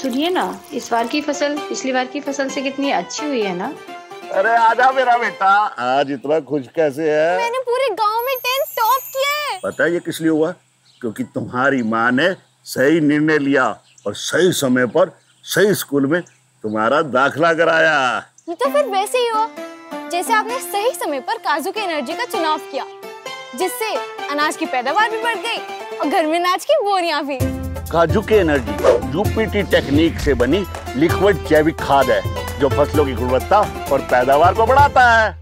सुनिए ना इस बार की फ़सल पिछली बार की फ़सल से कितनी अच्छी हुई है ना? अरे आजा मेरा बेटा। आज इतना खुश कैसे है? मैंने पूरे गाँव में टेंथ टॉप किया है। पता है ये किस लिए हुआ? क्योंकि तुम्हारी माँ ने सही निर्णय लिया और सही समय पर सही स्कूल में तुम्हारा दाखला कराया। ये तो फिर वैसे ही हुआ जैसे आपने सही समय पर काजू की एनर्जी का चुनाव किया जिससे अनाज की पैदावार भी बढ़ गई और घर में अनाज की बोरियाँ भी। काजू की एनर्जी? यूपीटी टेक्निक से बनी लिक्विड जैविक खाद है, जो फ़सलों की गुणवत्ता और पैदावार को बढ़ाता है।